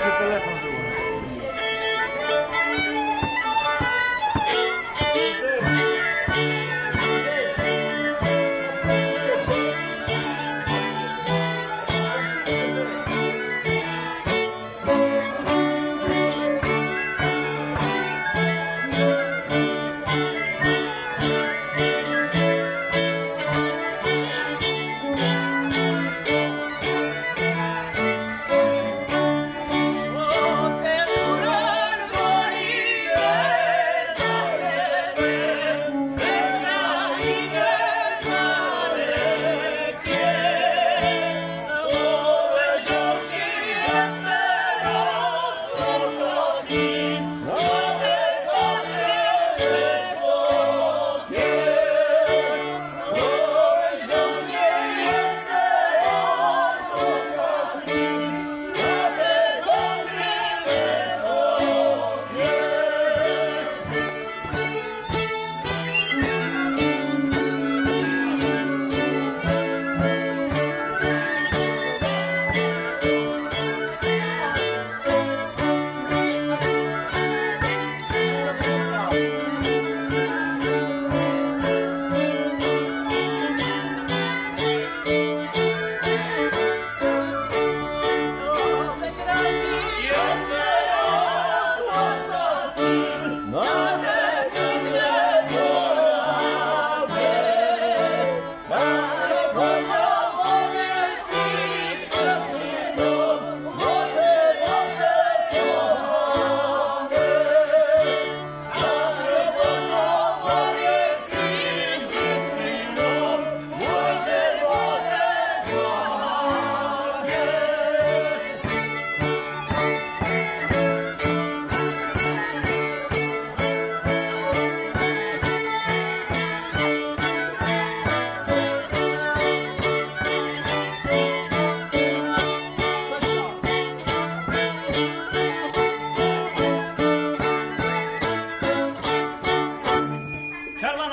su teléfono.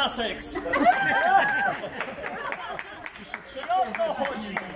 Na seks. I o chodzi.